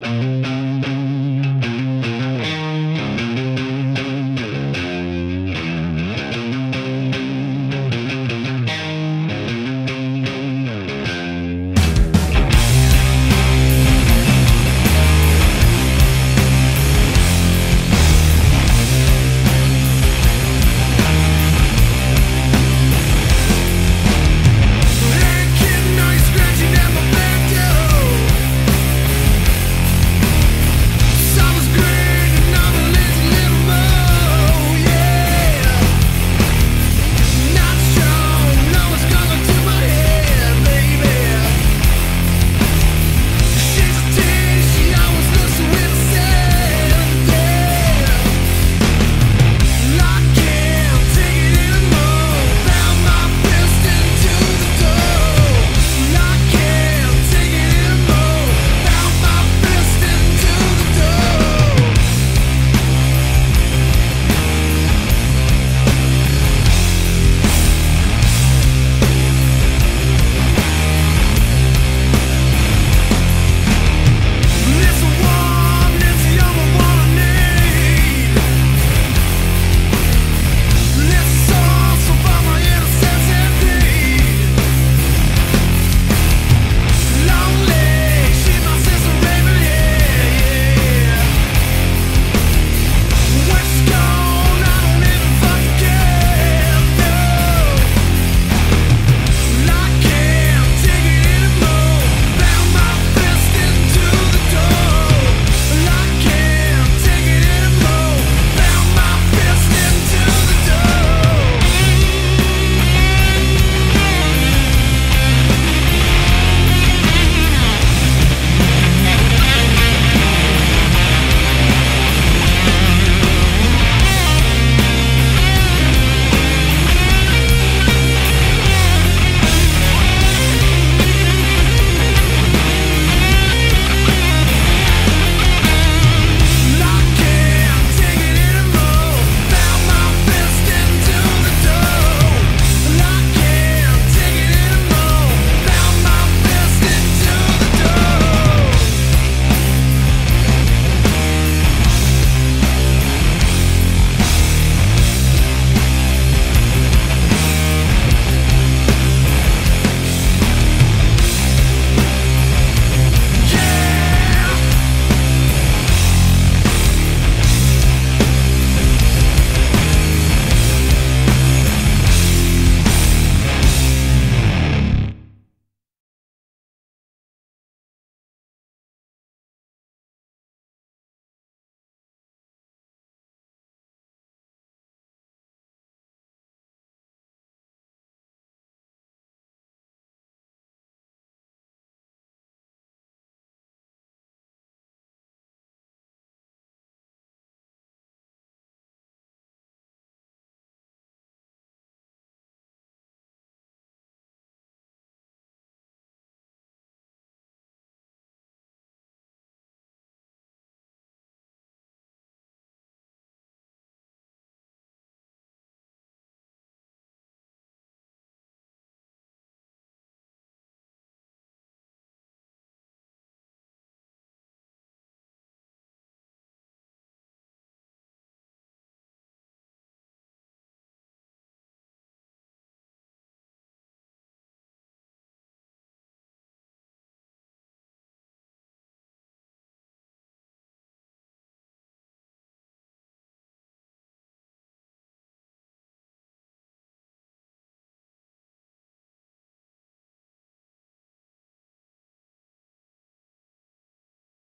Mm-hmm.